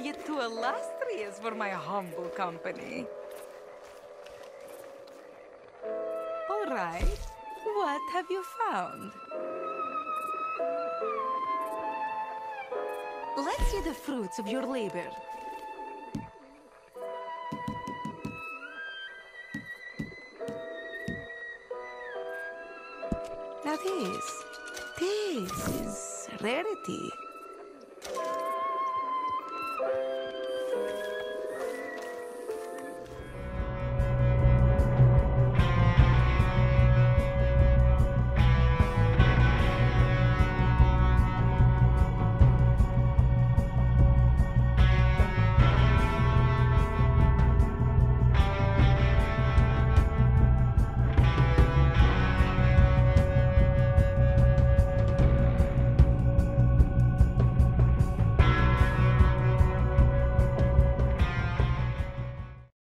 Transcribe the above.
yet too illustrious for my humble company. All right. What have you found? Let's see the fruits of your labor. Now this, this is rarity.